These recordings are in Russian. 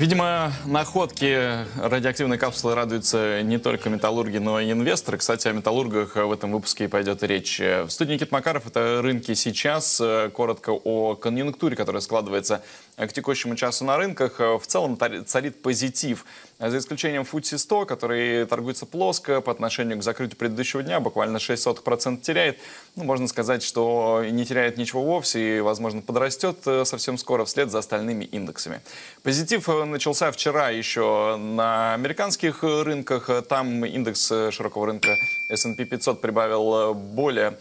Видимо, находки радиоактивной капсулы радуются не только металлурги, но и инвесторы. Кстати, о металлургах в этом выпуске пойдет речь. В студии Никит Макаров. Это «Рынки сейчас». Коротко о конъюнктуре, которая складывается к текущему часу на рынках. В целом царит позитив. За исключением FTSE 100, который торгуется плоско по отношению к закрытию предыдущего дня, буквально 0,06% теряет. Ну, можно сказать, что не теряет ничего вовсе и, возможно, подрастет совсем скоро вслед за остальными индексами. Позитив начался вчера еще на американских рынках. Там индекс широкого рынка S&P 500 прибавил более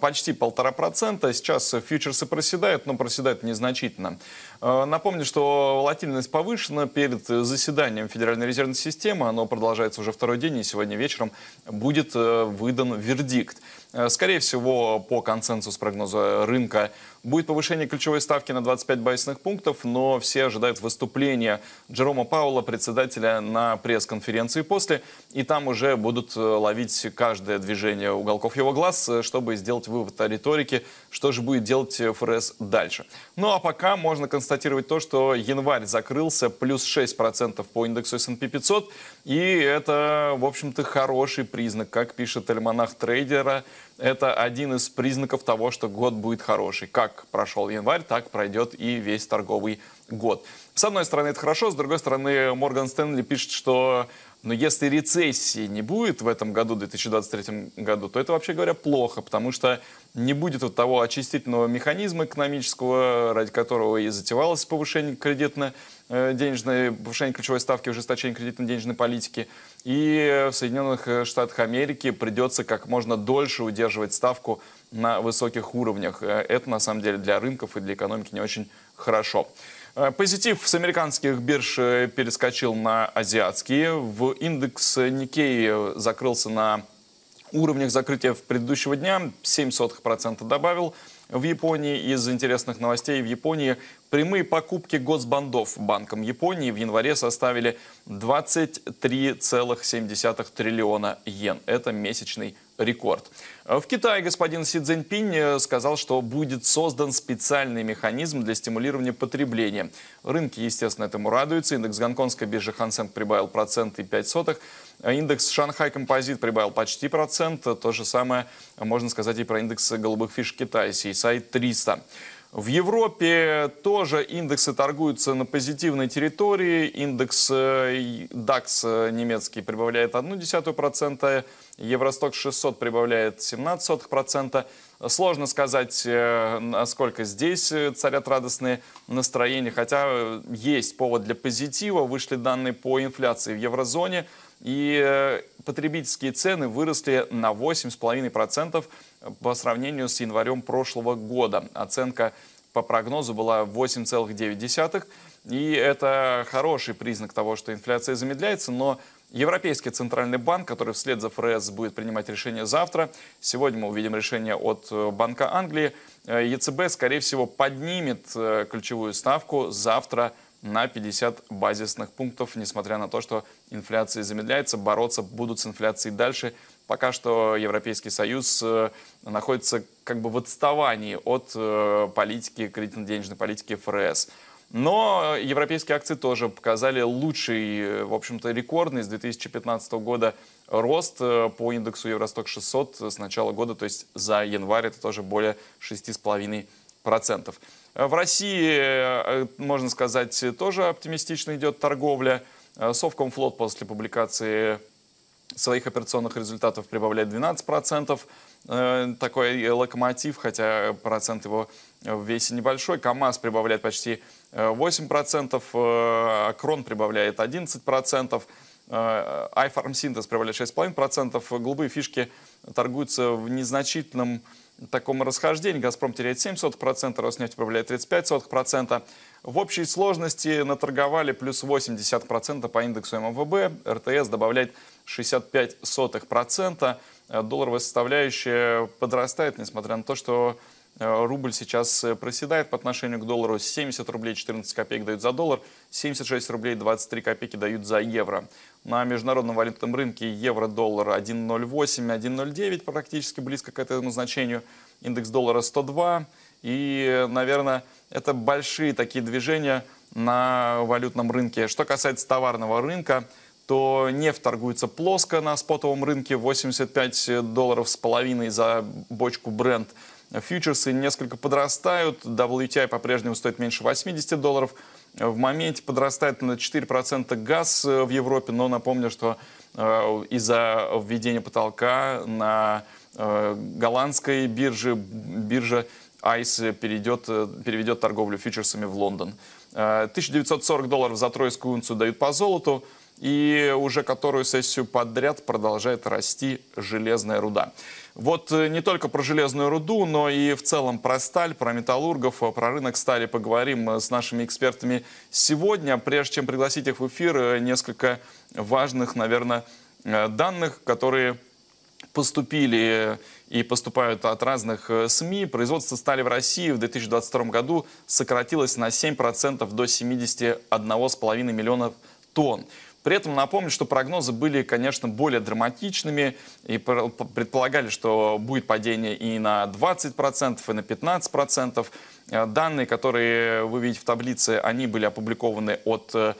почти полтора процента. Сейчас фьючерсы проседают, но проседают незначительно. Напомню, что волатильность повышена перед заседанием Федеральной резервной системы. Оно продолжается уже второй день, и сегодня вечером будет выдан вердикт. Скорее всего, по консенсусу прогноза рынка, будет повышение ключевой ставки на 25 базисных пунктов, но все ожидают выступления Джерома Паула, председателя, на пресс-конференции после, и там уже будут ловить каждое движение уголков его глаз, чтобы сделать вывод о риторике, что же будет делать ФРС дальше. Ну а пока можно констатировать то, что январь закрылся плюс 6% по индексу S&P 500, и это, в общем-то, хороший признак, как пишет альманах трейдера, это один из признаков того, что год будет хороший. Как прошел январь, так пройдет и весь торговый год. С одной стороны, это хорошо, с другой стороны, Морган Стэнли пишет, что но если рецессии не будет в этом году, 2023 году, то это, вообще говоря, плохо, потому что не будет вот того очистительного механизма экономического, ради которого и затевалось повышение кредитно-денежной, повышение ключевой ставки, ужесточение кредитно-денежной политики. И в Соединенных Штатах Америки придется как можно дольше удерживать ставку на высоких уровнях. Это, на самом деле, для рынков и для экономики не очень хорошо. Э, позитив с американских бирж э, перескочил на азиатские. В индекс Никей закрылся на уровнях закрытия в предыдущего дня. 0,07% добавил. В Японии из интересных новостей в Японии прямые покупки госбандов банком Японии в январе составили 23,7 триллиона йен. Это месячный рекорд. В Китае господин Си Цзиньпинь э, сказал, что будет создан специальный механизм для стимулирования потребления. Рынки, естественно, этому радуются. Индекс гонконгской биржи Hang Seng прибавил процент и 5 сотых. Индекс Shanghai Composite прибавил почти процент. То же самое можно сказать и про индекс голубых фишек Китая, CSI 300. В Европе тоже индексы торгуются на позитивной территории. Индекс э, DAX немецкий прибавляет 0,1%, Евросток 600 прибавляет 17%. Сложно сказать, э, насколько здесь царят радостные настроения, хотя есть повод для позитива. Вышли данные по инфляции в еврозоне, и э, потребительские цены выросли на 8,5% по сравнению с январем прошлого года. Оценка по прогнозу была 8,9. И это хороший признак того, что инфляция замедляется, но Европейский центральный банк, который вслед за ФРС будет принимать решение завтра, сегодня мы увидим решение от э, Банка Англии, э, ЕЦБ, скорее всего, поднимет э, ключевую ставку завтра на 50 базисных пунктов, несмотря на то, что инфляция замедляется, бороться будут с инфляцией дальше. Пока что Европейский Союз находится как бы в отставании от политики, кредитно-денежной политики ФРС. Но европейские акции тоже показали лучший, в общем-то, рекордный с 2015 года рост э, по индексу Евросток 600 с начала года, то есть за январь это тоже более 6,5%. В России, э, можно сказать, тоже оптимистично идет торговля. Э, Совкомфлот после публикации своих операционных результатов прибавляет 12%. Такой локомотив, хотя процент его в весе небольшой. КАМАЗ прибавляет почти 8%, э, Крон прибавляет 11%, iFarm Синтез прибавляет 6,5%, голубые фишки торгуются в незначительном таком расхождении. «Газпром» теряет 7%, «Роснефть» прибавляет 35%. В общей сложности наторговали плюс 0,8% по индексу МВБ, РТС добавляет 65%. Долларовая составляющая подрастает, несмотря на то, что рубль сейчас э, проседает по отношению к доллару. 70 рублей 14 копеек дают за доллар, 76 рублей 23 копейки дают за евро. На международном валютном рынке евро-доллар 1.08, 1.09, практически близко к этому значению. Индекс доллара 102. И, наверное, это большие такие движения на валютном рынке. Что касается товарного рынка, то нефть торгуется плоско на спотовом рынке 85 долларов с половиной за бочку Brent. Фьючерсы несколько подрастают, WTI по-прежнему стоит меньше 80 долларов. В моменте подрастает на 4% газ в Европе, но напомню, что э, из-за введения потолка на э, голландской бирже, биржа ICE перейдет, переведет торговлю фьючерсами в Лондон. 1940 э, долларов за тройскую унцию дают по золоту, и уже которую сессию подряд продолжает расти железная руда. Вот э, не только про железную руду, но и в целом про сталь, про металлургов, э, про рынок стали поговорим с нашими экспертами сегодня. Прежде чем пригласить их в эфир, несколько важных, наверное, данных, которые поступили и поступают от разных э, СМИ. Производство стали в России в 2022 году сократилось на 7% до 71,5 миллионов тонн. При этом напомню, что прогнозы были, конечно, более драматичными и предполагали, что будет падение и на 20%, и на 15%. Э, данные, которые вы видите в таблице, они были опубликованы от э,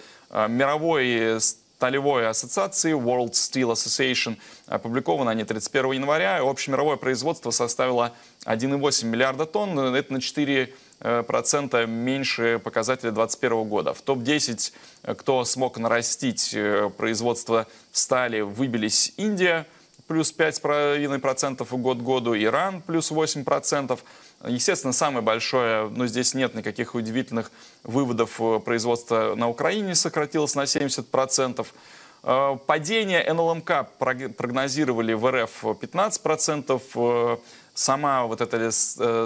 мировой сталевой ассоциации World Steel Association. Опубликованы они 31 января. Общемировое производство составило 1,8 миллиарда тонн. Это на 4 процента меньше показателя 2021 года. В топ-10, кто смог нарастить э, производство стали, выбились Индия, плюс 5,5% год году, Иран плюс 8%. Естественно, самое большое, но здесь нет никаких удивительных выводов, э, производства на Украине сократилось на 70%. Э, падение НЛМК прогнозировали в РФ 15%. Э, сама вот эта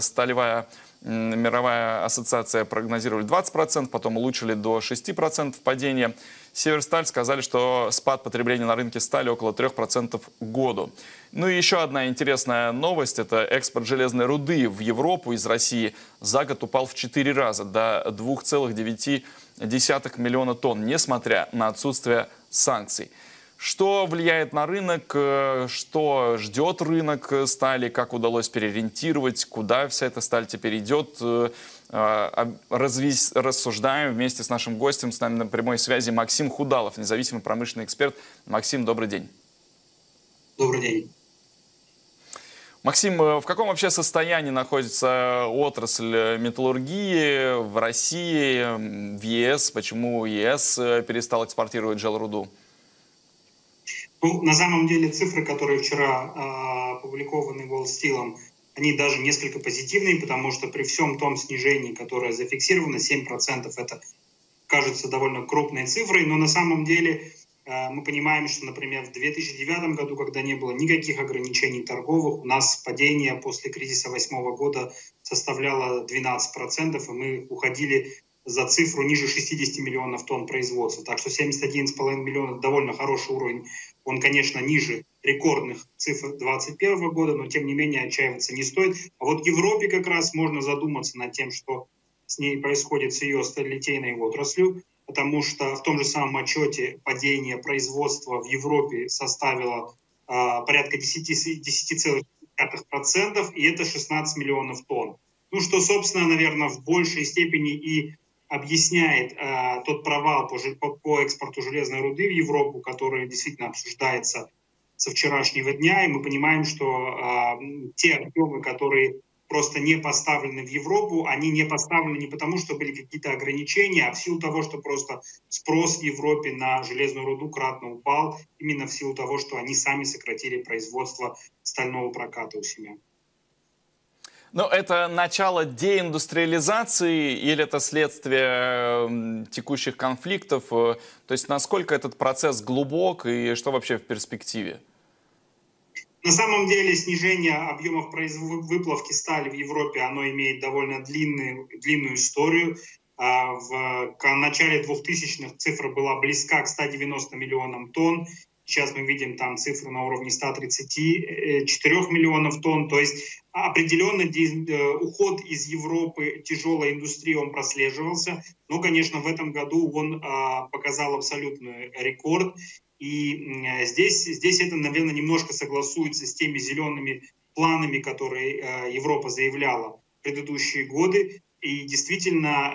сталевая мировая ассоциация прогнозировали 20%, потом улучшили до 6% падения. Северсталь сказали, что спад потребления на рынке стали около 3% в году. Ну и еще одна интересная новость – это экспорт железной руды в Европу из России за год упал в 4 раза до 2,9 миллиона тонн, несмотря на отсутствие санкций. Что влияет на рынок, э, что ждет рынок стали, как удалось переориентировать, куда вся эта сталь теперь идет, э, э, развись, рассуждаем вместе с нашим гостем, с нами на прямой связи Максим Худалов, независимый промышленный эксперт. Максим, добрый день. Добрый день. Максим, в каком вообще состоянии находится отрасль металлургии в России, в ЕС? Почему ЕС перестал экспортировать желруду? Ну, на самом деле цифры, которые вчера э, опубликованы Wall они даже несколько позитивные, потому что при всем том снижении, которое зафиксировано, 7% это кажется довольно крупной цифрой, но на самом деле э, мы понимаем, что, например, в 2009 году, когда не было никаких ограничений торговых, у нас падение после кризиса 2008 года составляло 12%, и мы уходили за цифру ниже 60 миллионов тонн производства. Так что 71,5 миллионов довольно хороший уровень. Он, конечно, ниже рекордных цифр 2021 года, но тем не менее отчаиваться не стоит. А вот в Европе как раз можно задуматься над тем, что с ней происходит с ее сталилитейной отраслью, потому что в том же самом отчете падение производства в Европе составило э, порядка 10,7%, 10 и это 16 миллионов тонн. Ну, что, собственно, наверное, в большей степени и объясняет э, тот провал по, по, по экспорту железной руды в Европу, который действительно обсуждается со вчерашнего дня, и мы понимаем, что э, те объемы, которые просто не поставлены в Европу, они не поставлены не потому, что были какие-то ограничения, а в силу того, что просто спрос в Европе на железную руду кратно упал, именно в силу того, что они сами сократили производство стального проката у себя. Ну, это начало деиндустриализации или это следствие текущих конфликтов? Э, то есть насколько этот процесс глубок и что вообще в перспективе? На самом деле снижение объемов выплавки стали в Европе, оно имеет довольно длинную, длинную историю. А в начале 2000-х цифра была близка к 190 миллионам тонн. Сейчас мы видим там цифры на уровне 134 миллионов тонн. То есть определенный э, уход из Европы тяжелой индустрии он прослеживался. Но, конечно, в этом году он а, показал абсолютный рекорд. И здесь, здесь это, наверное, немножко согласуется с теми зелеными планами, которые э, Европа заявляла в предыдущие годы. и действительно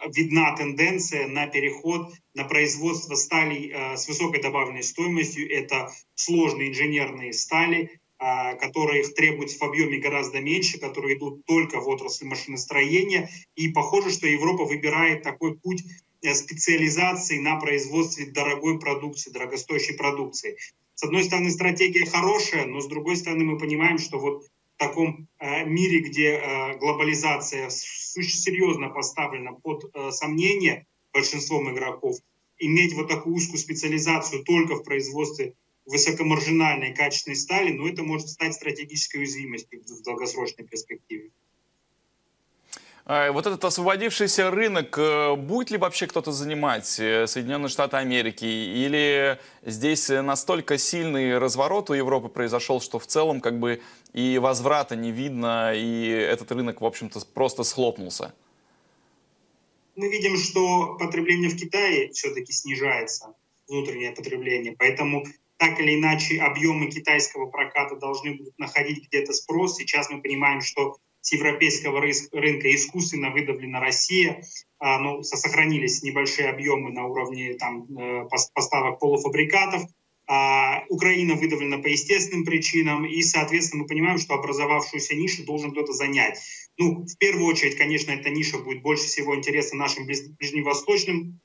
э, видна тенденция на переход на производство стали с высокой добавленной стоимостью. Это сложные инженерные стали, э, которые требуются в объеме гораздо меньше, которые идут только в отрасли машиностроения. И похоже, что Европа выбирает такой путь э, специализации на производстве дорогой продукции, дорогостоящей продукции. С одной стороны, стратегия хорошая, но с другой стороны, мы понимаем, что вот в таком э, мире, где э, глобализация серьезно поставлена под сомнение большинством игроков, иметь вот такую узкую специализацию только в производстве высокомаржинальной качественной стали, но это может стать стратегической уязвимостью в долгосрочной перспективе. А, вот этот освободившийся рынок, э, будет ли вообще кто-то занимать э, Соединенные Штаты Америки? Или здесь настолько сильный разворот у Европы произошел, что в целом как бы и возврата не видно, и этот рынок, в общем-то, просто схлопнулся? Мы видим, что потребление в Китае все-таки снижается, внутреннее потребление. Поэтому так или иначе объемы китайского проката должны будут находить где-то спрос. Сейчас мы понимаем, что с европейского рынка искусственно выдавлена Россия, а, ну, сохранились небольшие объемы на уровне там, э, поставок полуфабрикатов, а Украина выдавлена по естественным причинам, и, соответственно, мы понимаем, что образовавшуюся нишу должен кто-то занять. Ну, в первую очередь, конечно, эта ниша будет больше всего интересна нашим ближневосточным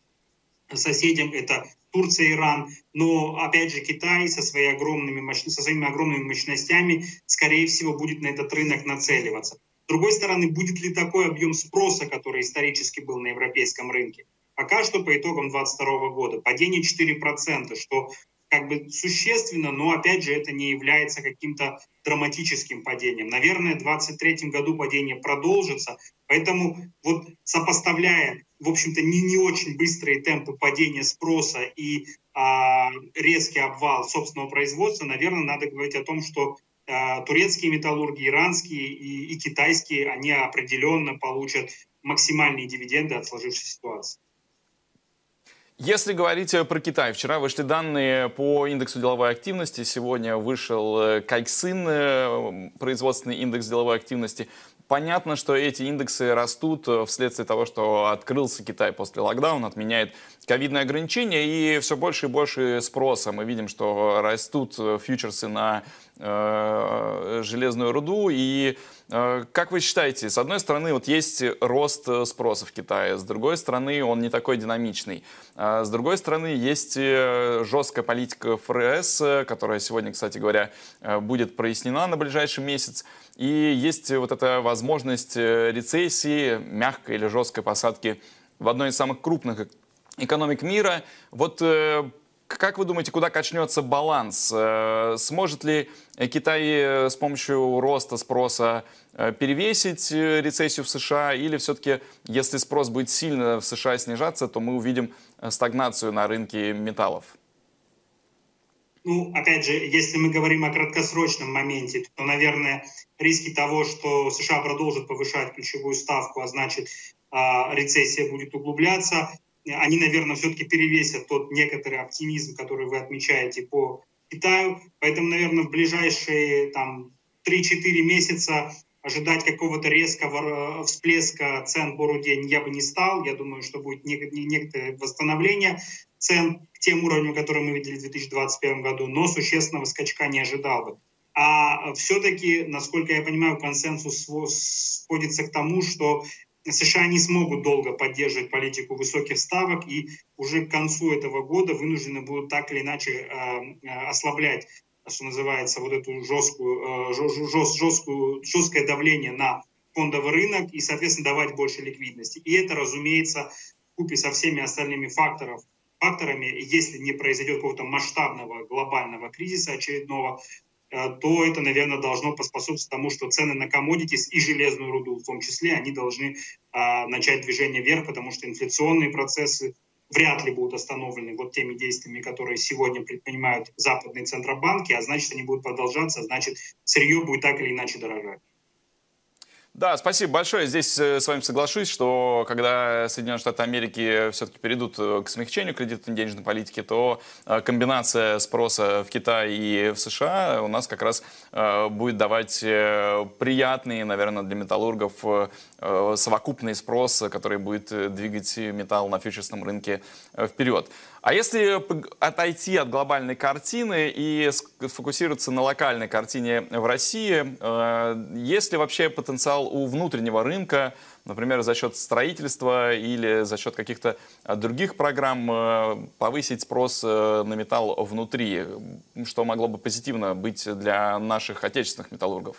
соседям, это Турция, Иран, но, опять же, Китай со, своими огромными, со своими огромными мощностями, скорее всего, будет на этот рынок нацеливаться. С другой стороны, будет ли такой объем спроса, который исторически был на европейском рынке? Пока что по итогам 2022 года падение 4%, что как бы существенно, но опять же это не является каким-то драматическим падением. Наверное, в 2023 году падение продолжится, поэтому вот сопоставляя, в общем-то, не, не очень быстрые темпы падения спроса и а, резкий обвал собственного производства, наверное, надо говорить о том, что Э, турецкие металлурги, иранские и, и китайские, они определенно получат максимальные дивиденды от сложившейся ситуации. Если говорить э, про Китай, вчера вышли данные по индексу деловой активности, сегодня вышел э, Кайксын, производственный индекс деловой активности. Понятно, что эти индексы растут вследствие того, что открылся Китай после локдауна, отменяет ковидные ограничения и все больше и больше спроса. Мы видим, что растут фьючерсы на Э, железную руду. И э, как вы считаете, с одной стороны, вот есть рост спроса в Китае, с другой стороны, он не такой динамичный. А с другой стороны, есть э, жесткая политика ФРС, которая сегодня, кстати говоря, будет прояснена на ближайший месяц. И есть вот эта возможность рецессии, мягкой или жесткой посадки в одной из самых крупных экономик мира. Вот как вы думаете, куда качнется баланс? Э, сможет ли Китай э, с помощью роста спроса э, перевесить рецессию в США? Или все-таки, если спрос будет сильно в США снижаться, то мы увидим стагнацию на рынке металлов? Ну, опять же, если мы говорим о краткосрочном моменте, то, наверное, риски того, что США продолжат повышать ключевую ставку, а значит, а, рецессия будет углубляться, они, наверное, все-таки перевесят тот некоторый оптимизм, который вы отмечаете по Китаю. Поэтому, наверное, в ближайшие там, 3-4 месяца ожидать какого-то резкого всплеска цен по руде я бы не стал. Я думаю, что будет некоторое восстановление цен к тем уровням, которые мы видели в 2021 году, но существенного скачка не ожидал бы. А все-таки, насколько я понимаю, консенсус сходится к тому, что США не смогут долго поддерживать политику высоких ставок и уже к концу этого года вынуждены будут так или иначе э, э, ослаблять, что называется, вот эту жесткую, э, жест, жесткую, жесткое давление на фондовый рынок и, соответственно, давать больше ликвидности. И это, разумеется, купе со всеми остальными факторов, факторами, если не произойдет какого-то масштабного глобального кризиса очередного, то это, наверное, должно поспособствовать тому, что цены на коммодитис и железную руду в том числе, они должны а, начать движение вверх, потому что инфляционные процессы вряд ли будут остановлены вот теми действиями, которые сегодня предпринимают западные центробанки, а значит, они будут продолжаться, значит, сырье будет так или иначе дорожать. Да, спасибо большое. Здесь э, с вами соглашусь, что когда Соединенные Штаты Америки все-таки перейдут э, к смягчению кредитной денежной политики, то э, комбинация спроса в Китае и в США у нас как раз будет давать приятный, наверное, для металлургов совокупный спрос, который будет двигать металл на фьючерсном рынке вперед. А если отойти от глобальной картины и сфокусироваться на локальной картине в России, есть ли вообще потенциал у внутреннего рынка, например, за счет строительства или за счет каких-то других программ э, повысить спрос э, на металл внутри, что могло бы позитивно быть для наших отечественных металлургов?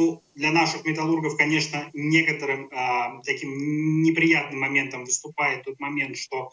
Ну, для наших металлургов, конечно, некоторым э, таким неприятным моментом выступает тот момент, что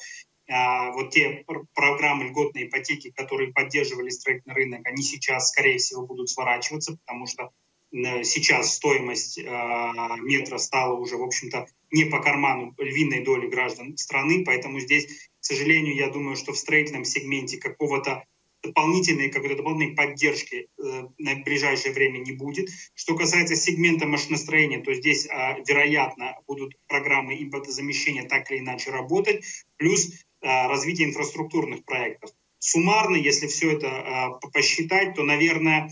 э, вот те программы льготной ипотеки, которые поддерживали строительный рынок, они сейчас, скорее всего, будут сворачиваться, потому что сейчас стоимость а, метра стала уже, в общем-то, не по карману львиной доли граждан страны, поэтому здесь, к сожалению, я думаю, что в строительном сегменте какого-то дополнительной, какой-то дополнительной поддержки э, на ближайшее время не будет. Что касается сегмента машиностроения, то здесь, э, вероятно, будут программы импортозамещения так или иначе работать, плюс э, развитие инфраструктурных проектов. Суммарно, если все это э, посчитать, то, наверное,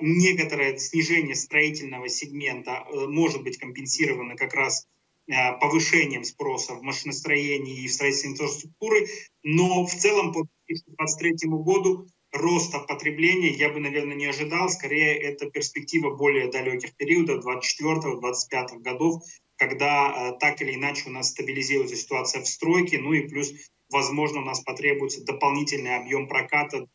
некоторое снижение строительного сегмента э, может быть компенсировано как раз повышением спроса в машиностроении и в строительстве инфраструктуры, но в целом по 2023 году роста потребления я бы, наверное, не ожидал. Скорее, это перспектива более далеких периодов, 24-25 годов, когда э, так или иначе у нас стабилизируется ситуация в стройке, ну и плюс, возможно, у нас потребуется дополнительный объем проката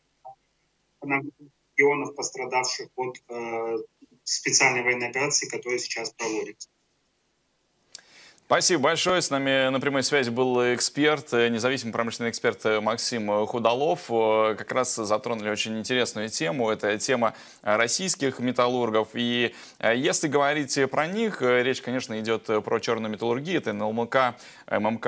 регионов, пострадавших от э, специальной военной операции, которая сейчас проводится. Спасибо большое. С нами на прямой связи был эксперт, независимый промышленный эксперт Максим Худолов. Как раз затронули очень интересную тему. Это тема российских металлургов. И если говорить про них, речь, конечно, идет про черную металлургию. Это НЛМК, ММК,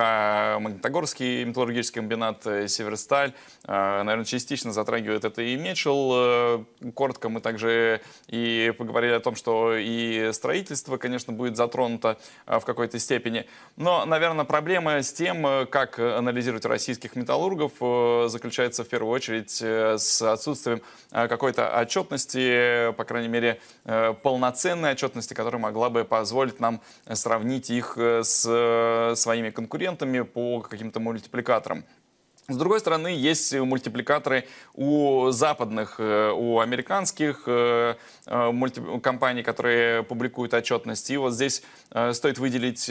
Магнитогорский металлургический комбинат, Северсталь. Наверное, частично затрагивает это и Мечел. Коротко мы также и поговорили о том, что и строительство, конечно, будет затронуто в какой-то степени степени. Но, наверное, проблема с тем, э, как анализировать российских металлургов, э, заключается в первую очередь э, с отсутствием какой-то отчетности, по крайней мере, полноценной отчетности, которая могла бы позволить нам сравнить их с своими конкурентами по каким-то мультипликаторам. С другой стороны, есть мультипликаторы у западных, э, у американских э, э, компаний, которые публикуют отчетность. И вот здесь стоит выделить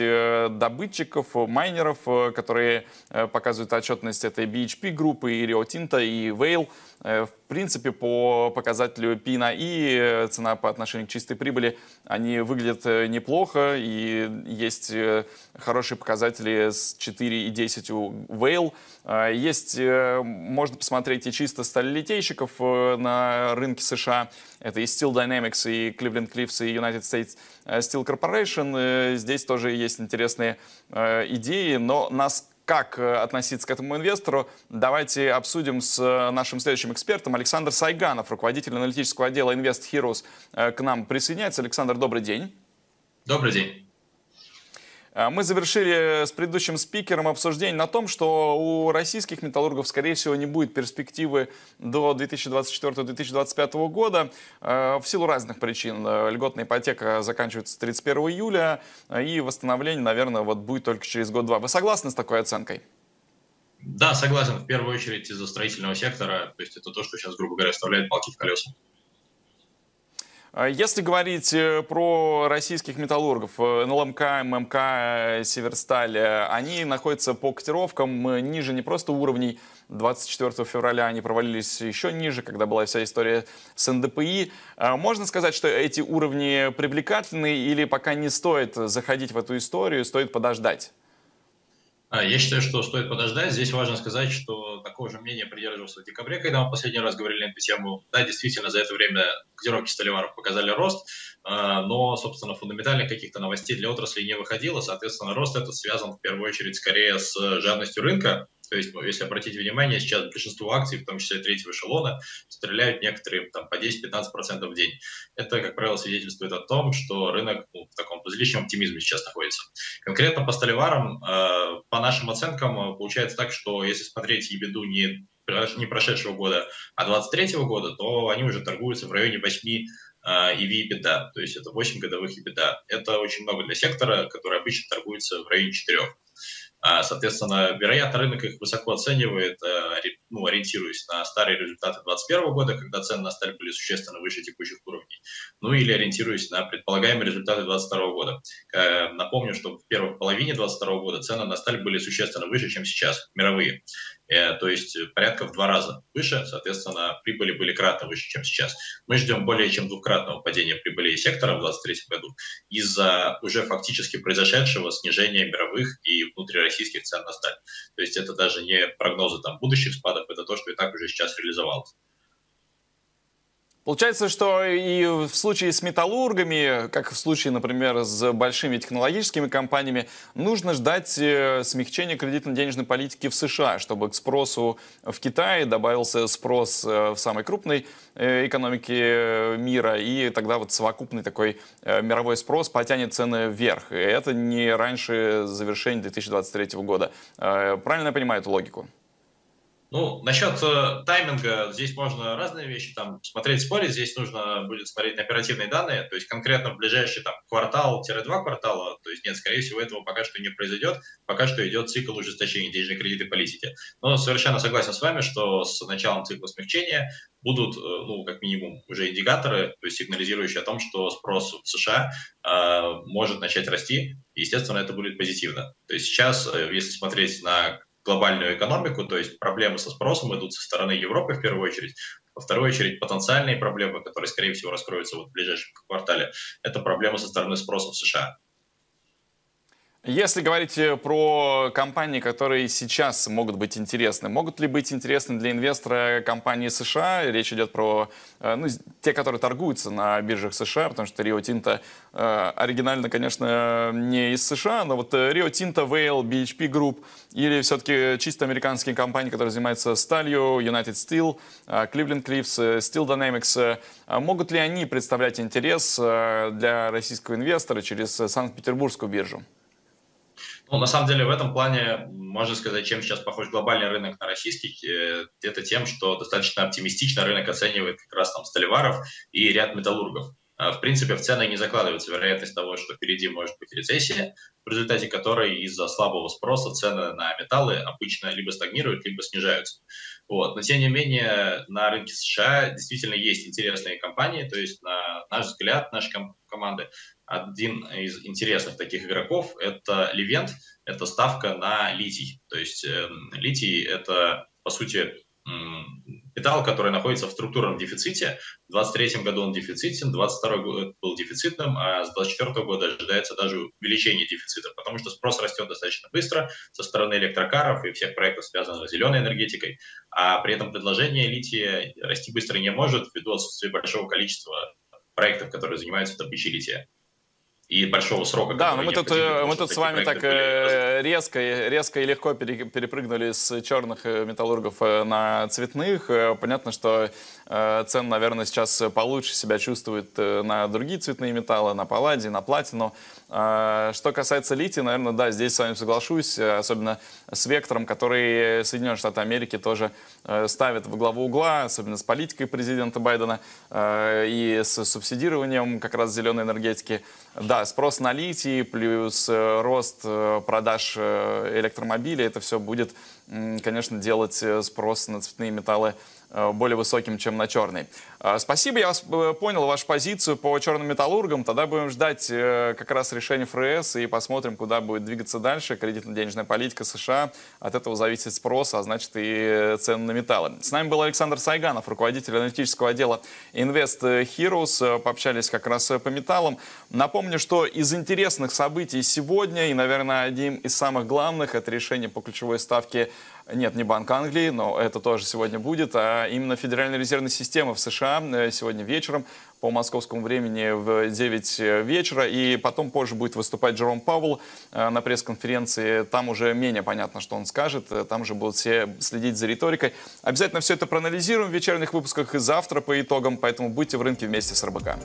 добытчиков, майнеров, которые показывают отчетность этой BHP группы, и Rio Tinto, и Whale. В принципе, по показателю P на I, цена по отношению к чистой прибыли, они выглядят неплохо, и есть хорошие показатели с 4 и 10 у Whale. Есть, э, можно посмотреть и чисто сталелитейщиков э, на рынке США. Это и Steel Dynamics, и Cleveland Cliffs, и United States э, Steel Corporation. Здесь тоже есть интересные идеи, но нас как относиться к этому инвестору, давайте обсудим с нашим следующим экспертом. Александр Сайганов, руководитель аналитического отдела Invest Heroes, к нам присоединяется. Александр, добрый день. Добрый день. А, мы завершили с предыдущим спикером обсуждение на том, что у российских металлургов, скорее всего, не будет перспективы до 2024-2025 года а, в силу разных причин. Льготная ипотека заканчивается 31 июля, и восстановление, наверное, вот будет только через год-два. Вы согласны с такой оценкой? Да, согласен. В первую очередь из-за строительного сектора. То есть это то, что сейчас, грубо говоря, вставляет палки в колеса. А если говорить э, про российских металлургов, э, НЛМК, ММК, э, Северсталь, они находятся по котировкам ниже не просто уровней 24 февраля, они провалились еще ниже, когда была вся история с НДПИ. А можно сказать, что эти уровни привлекательны или пока не стоит заходить в эту историю, стоит подождать? А, я считаю, что стоит подождать. Здесь важно сказать, что такого же мнения придерживался в декабре, когда мы последний раз говорили на эту тему. Да, действительно, за это время котировки столеваров показали рост, а, но, собственно, фундаментальных каких-то новостей для отрасли не выходило. Соответственно, рост этот связан в первую очередь скорее с жадностью рынка, То есть, ну, если обратить внимание, сейчас большинство акций, в том числе третьего эшелона, стреляют некоторые там, по 10-15% в день. Это, как правило, свидетельствует о том, что рынок ну, в таком излишнем оптимизме сейчас находится. Конкретно по столеварам, э, по нашим оценкам, э, получается так, что если смотреть ебеду не не прошедшего года, а 23 года, то они уже торгуются в районе 8 EV EBITDA, то есть это 8 годовых EBITDA. Это очень много для сектора, который обычно торгуется в районе 4. А, соответственно, вероятно, рынок их высоко оценивает, э, ну, ориентируясь на старые результаты 2021 года, когда цены на сталь были существенно выше текущих уровней, ну или ориентируясь на предполагаемые результаты 2022 года. Э, напомню, что в первой половине 2022 года цены на сталь были существенно выше, чем сейчас, мировые. Э, то есть порядка в два раза выше, соответственно, прибыли были кратно выше, чем сейчас. Мы ждем более чем двукратного падения прибыли сектора в 2023 году из-за уже фактически произошедшего снижения мировых и внутрироссийских цен на сталь. То есть это даже не прогнозы там, будущих спадов, это то, что и так уже сейчас реализовалось. Получается, что и в случае с металлургами, как в случае, например, с большими технологическими компаниями, нужно ждать э, смягчения кредитно-денежной политики в США, чтобы к спросу в Китае добавился спрос э, в самой крупной э, экономике мира, и тогда вот совокупный такой мировой спрос потянет цены вверх. И это не раньше завершения 2023 года. Правильно я понимаю эту логику? Ну, насчет э, тайминга, здесь можно разные вещи там смотреть, спорить. Здесь нужно будет смотреть на оперативные данные. То есть конкретно в ближайший там квартал-два квартала, то есть нет, скорее всего, этого пока что не произойдет. Пока что идет цикл ужесточения денежной кредитной политики. Но совершенно согласен с вами, что с началом цикла смягчения будут, э, ну, как минимум, уже индикаторы, то есть сигнализирующие о том, что спрос в США э, может начать расти. Естественно, это будет позитивно. То есть сейчас, э, если смотреть на глобальную экономику, то есть проблемы со спросом идут со стороны Европы в первую очередь, во вторую очередь потенциальные проблемы, которые, скорее всего, раскроются вот в ближайшем квартале, это проблемы со стороны спроса в США. Если говорить э, про компании, которые сейчас могут быть интересны, могут ли быть интересны для инвестора компании США? Речь идет про э, ну, те, которые торгуются на биржах США, потому что Rio Tinto э, оригинально, конечно, не из США, но вот Rio Tinto, Vail, BHP Group или все-таки чисто американские компании, которые занимаются сталью, United Steel, Cleveland Cliffs, Steel Dynamics, могут ли они представлять интерес для российского инвестора через Санкт-Петербургскую биржу? Ну, на самом деле, в этом плане, можно сказать, чем сейчас похож глобальный рынок на российский, э, это тем, что достаточно оптимистично рынок оценивает как раз там столеваров и ряд металлургов. А, в принципе, в цены не закладывается вероятность того, что впереди может быть рецессия, в результате которой из-за слабого спроса цены на металлы обычно либо стагнируют, либо снижаются. Вот. Но, тем не менее, на рынке США действительно есть интересные компании, то есть, на наш взгляд, нашей команды, один из интересных таких игроков – это Левент, это ставка на литий. То есть э, литий – это, по сути, металл, который находится в структурном дефиците. В 2023 году он дефицитен, в 2022 год был дефицитным, а с 2024 года ожидается даже увеличение дефицита, потому что спрос растет достаточно быстро со стороны электрокаров и всех проектов, связанных с зеленой энергетикой, а при этом предложение лития расти быстро не может ввиду отсутствия большого количества проектов, которые занимаются добычей лития и большого срока. Да, но мы тут, э, мы тут с вами так э, резко, резко и легко перепрыгнули с черных э, металлургов на цветных. Понятно, что цен, наверное, сейчас получше себя чувствует на другие цветные металлы, на палладий, на платину. А, что касается лития, наверное, да, здесь с вами соглашусь, особенно с вектором, который Соединенные Штаты Америки тоже ставят в главу угла, особенно с политикой президента Байдена и с субсидированием как раз зеленой энергетики. Да, спрос на литий плюс э, рост э, продаж э, электромобилей, это все будет, конечно, делать спрос на цветные металлы Э, более высоким, чем на черный. Э, спасибо, я вас э, понял вашу позицию по черным металлургам. Тогда будем ждать как раз решения ФРС и посмотрим, куда будет двигаться дальше. Кредитно-денежная политика США. От этого зависит спрос, а значит и цены на металлы. С нами был Александр Сайганов, руководитель аналитического отдела Invest Heroes. Пообщались как раз по металлам. Напомню, что из интересных событий сегодня, и, наверное, одним из самых главных, это решение по ключевой ставке Нет, не Банк Англии, но это тоже сегодня будет, а именно Федеральная резервная система в США э, сегодня вечером по московскому времени в 9 вечера. И потом позже будет выступать Джером Пауэлл э, на пресс-конференции. Там уже менее понятно, что он скажет. Там же будут все следить за риторикой. Обязательно все это проанализируем в вечерних выпусках и завтра по итогам, поэтому будьте в рынке вместе с РБК.